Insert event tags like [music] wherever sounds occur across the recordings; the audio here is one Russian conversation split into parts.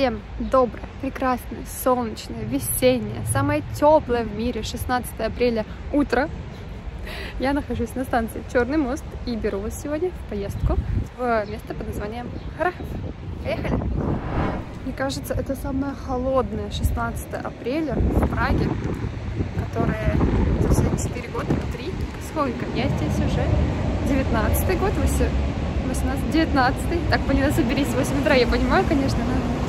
Всем доброе, прекрасное, солнечное, весеннее, самое теплое в мире 16 апреля утро. Я нахожусь на станции Черный мост и беру вас сегодня в поездку в место под названием Харахов. Поехали! Мне кажется, это самое холодное 16 апреля в Праге, которое за все 4 года, 3, сколько? Я здесь уже 19 год, 18, 19 Так, Полина, соберись, 8 утра, я понимаю, конечно, но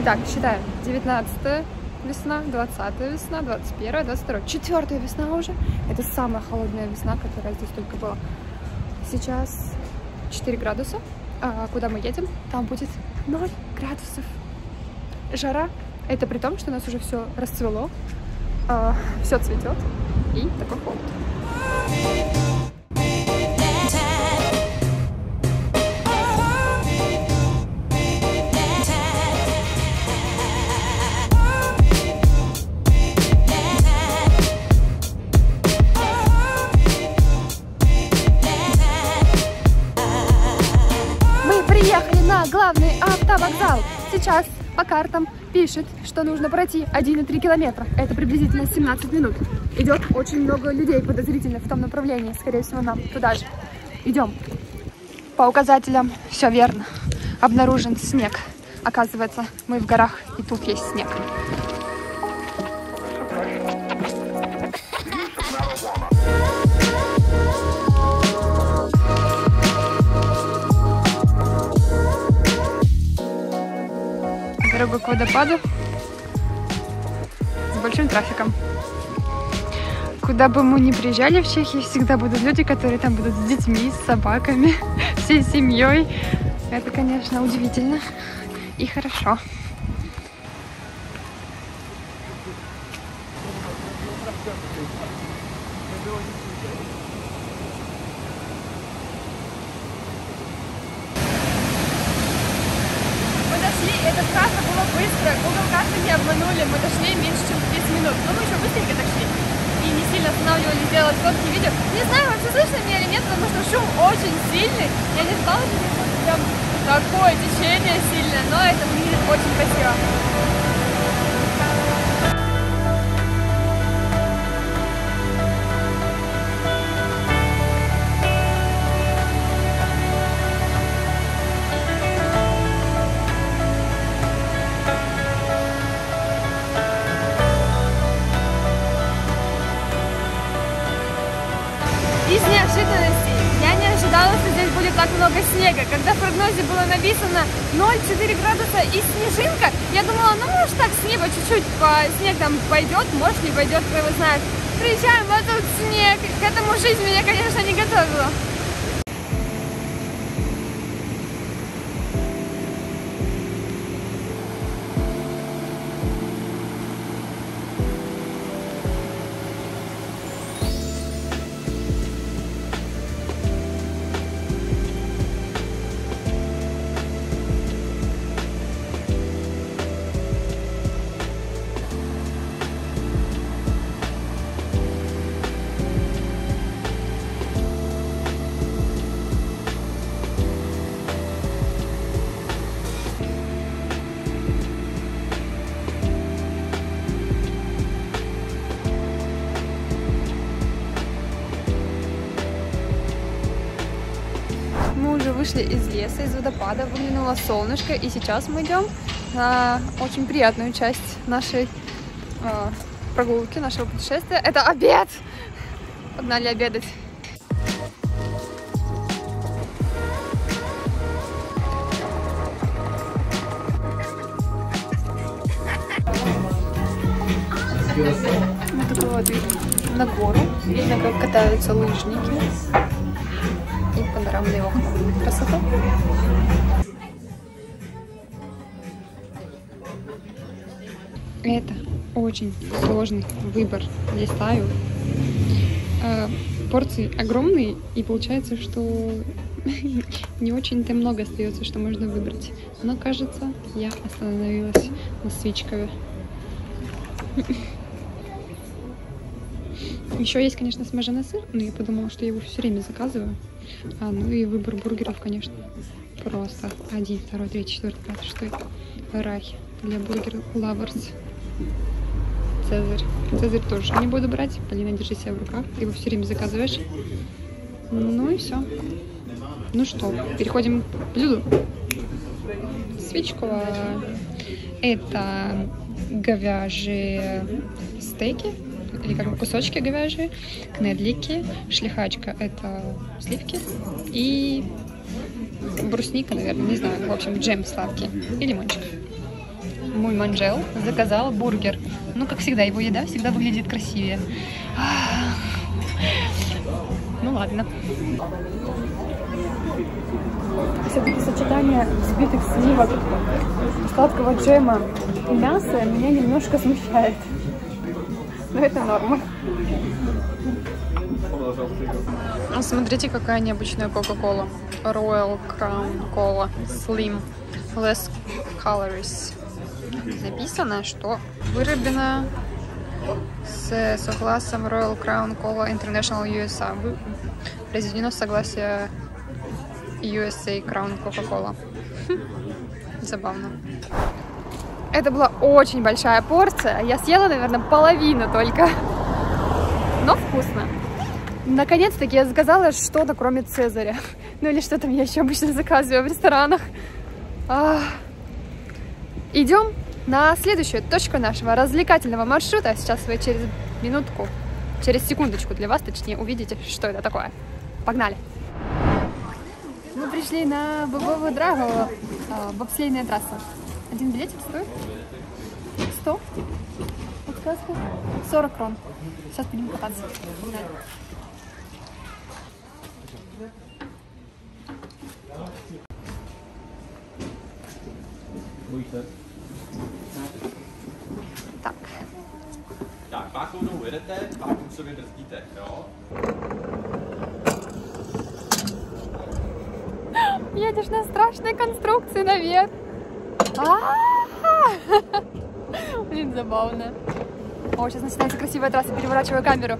Итак, считаем. 19 весна, 20 весна, 21 22 4 весна уже. Это самая холодная весна, которая здесь только была. Сейчас 4 градуса. А куда мы едем? Там будет 0 градусов. Жара. Это при том, что у нас уже все расцвело, а, все цветет и такой холод. Главный автовокзал. Сейчас по картам пишет, что нужно пройти 1,3 километра. Это приблизительно 17 минут. Идет очень много людей подозрительно в том направлении. Скорее всего, нам туда же. Идем. По указателям все верно. Обнаружен снег. Оказывается, мы в горах, и тут есть снег. Дорогу к водопаду с большим трафиком. Куда бы мы ни приезжали в Чехии, всегда будут люди, которые там будут с детьми, с собаками, [laughs] всей семьей. Это, конечно, удивительно и хорошо. эта трасса была быстро, Google карты не обманули, мы дошли меньше, чем 30 минут. Ну, мы еще быстренько дошли. И не сильно останавливались делать фотки, видео. Не знаю, вообще слышно меня или нет, потому что шум очень сильный. Я не знала, что прям такое течение сильное, но это выглядит очень красиво. Прогнозе было написано 0,4 градуса и снежинка, я думала, ну может так с неба чуть-чуть по снег там пойдет, может не пойдет, кто его знает. Приезжаем, а тут снег. К этому жизнь меня, конечно, не готовила. Вышли из леса, из водопада, выглянуло солнышко, и сейчас мы идем на очень приятную часть нашей э, прогулки, нашего путешествия. Это обед! Погнали обедать. Вот такой вот вид на гору. Видно, как катаются лыжники панорамные окна. Красота. Это очень сложный выбор. Листаю. Э, порции огромные, и получается, что [laughs] не очень-то много остается, что можно выбрать. Но, кажется, я остановилась на свечкове. [laughs] Еще есть, конечно, смаженный сыр, но я подумала, что я его все время заказываю. А, ну и выбор бургеров, конечно, просто один, второй, третий, четвертый, пятый, шестой. Рай. для бургер лаверс. Цезарь. Цезарь тоже не буду брать. Полина, держи себя в руках. Ты его все время заказываешь. Ну и все. Ну что, переходим к блюду. Свечковая. Это говяжьи стейки или как бы кусочки говяжьи, кнедлики, шлихачка это сливки и брусника, наверное, не знаю, в общем, джем сладкий и лимончик. Мой манжел заказал бургер. Ну, как всегда, его еда всегда выглядит красивее. Ну ладно. Все-таки сочетание взбитых сливок, сладкого джема и мяса меня немножко смущает. Но это норма. А смотрите, какая необычная Кока-Кола. Royal Crown Cola Slim. Less calories. Написано, что вырублено с согласом Royal Crown Cola International USA. Произведено согласие USA Crown Coca-Cola. Забавно. Это была очень большая порция. Я съела, наверное, половину только. Но вкусно. Наконец-таки я заказала что-то, кроме Цезаря. Ну или что там я еще обычно заказываю в ресторанах. А... Идем на следующую точку нашего развлекательного маршрута. Сейчас вы через минутку, через секундочку для вас, точнее, увидите, что это такое. Погнали! Мы пришли на Бобовую Драгу, а, бобслейная трасса. Один билетик стоит 100. Подсказка. 40 крон. Сейчас будем кататься. Так. Ja, pak nu ujedete, pak už sobě brzdíte, jo? [gasps] Едешь на страшной конструкции наверх. Блин, забавно. О, сейчас начинается красивая трасса, переворачиваю камеру.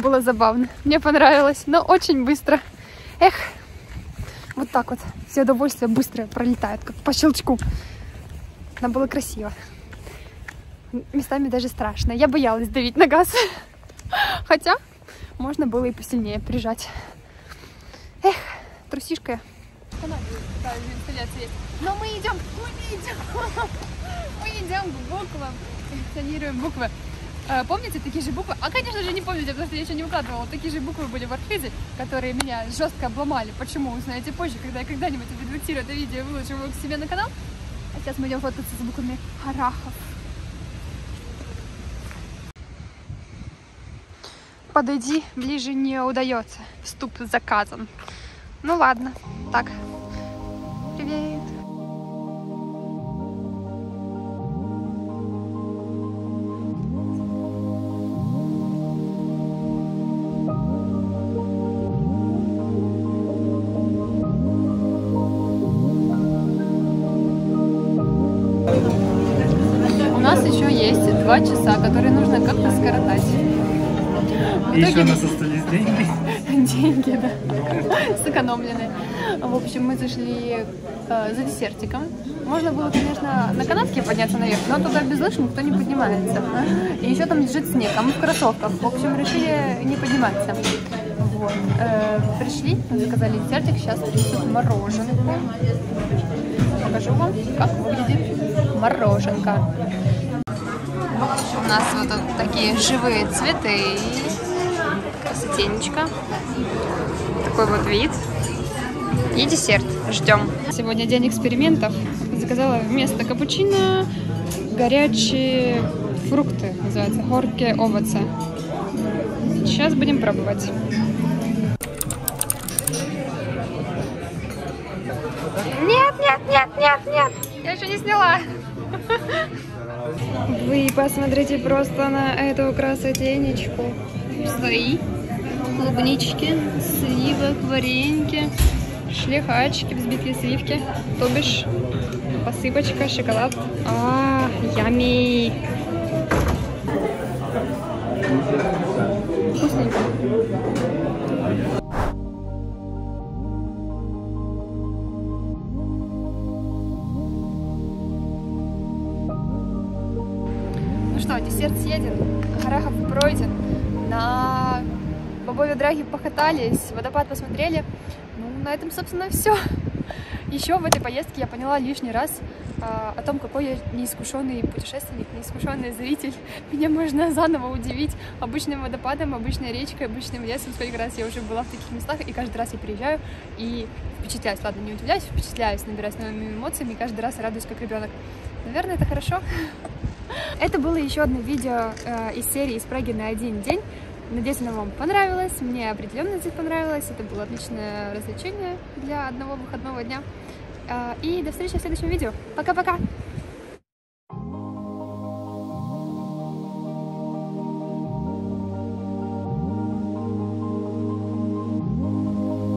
Было забавно. Мне понравилось, но очень быстро. Эх, вот так вот. Все удовольствия быстро пролетают, как по щелчку. Нам было красиво. Местами даже страшно. Я боялась давить на газ. [laughs] Хотя можно было и посильнее прижать. Эх, трусишка. Но мы идем, мы идем. [laughs] Мы идем к буквам. Коллекционируем буквы. Э, Помните такие же буквы? А, конечно же, не помните, потому что я еще не выкладывала. Такие же буквы были в архизе, которые меня жестко обломали. Почему, узнаете позже, когда я когда-нибудь отредактирую это видео и выложу его к себе на канал. А сейчас мы идем фоткаться с буквами Арахов. Подойди ближе не удается. Вступ заказан. Ну ладно. Так. Привет. Два часа, которые нужно как-то скоротать. В И еще итоге- у нас остались деньги. [laughs] деньги, да, сэкономленные. В общем, мы зашли э, за десертиком. Можно было, конечно, на канатке подняться наверх, но туда без лыж никто не поднимается. И еще там лежит снег, а мы в кроссовках. В общем, решили не подниматься. Вот. Э, пришли, заказали десертик, сейчас принесут мороженку. Покажу вам, как выглядит мороженка. У нас вот тут такие живые цветы. Красотенечка. Такой вот вид. И десерт. Ждем. Сегодня день экспериментов. Заказала вместо капучино горячие фрукты. Называется горькие овощи. Сейчас будем пробовать. Нет, нет, нет, нет, нет. Я еще не сняла. Вы посмотрите просто на эту красотенечку. Слои, клубнички, сливок, вареньки, шлихачки, взбитые сливки, то бишь посыпочка, шоколад. А, ями! Десерт съеден, Харахов пройден, на Бобове Драге покатались, водопад посмотрели. Ну, на этом, собственно, все. Еще в этой поездке я поняла лишний раз а, о том, какой я неискушенный путешественник, неискушенный зритель. [laughs] Меня можно заново удивить обычным водопадом, обычной речкой, обычным лесом. Сколько раз я уже была в таких местах, и каждый раз я приезжаю и впечатляюсь. Ладно, не удивляюсь, впечатляюсь, набираюсь новыми эмоциями, и каждый раз радуюсь, как ребенок. Наверное, это хорошо. Это было еще одно видео э, из серии «Из Праги на один день». Надеюсь, оно вам понравилось. Мне определенно здесь понравилось. Это было отличное развлечение для одного выходного дня. Э, и до встречи в следующем видео. Пока-пока!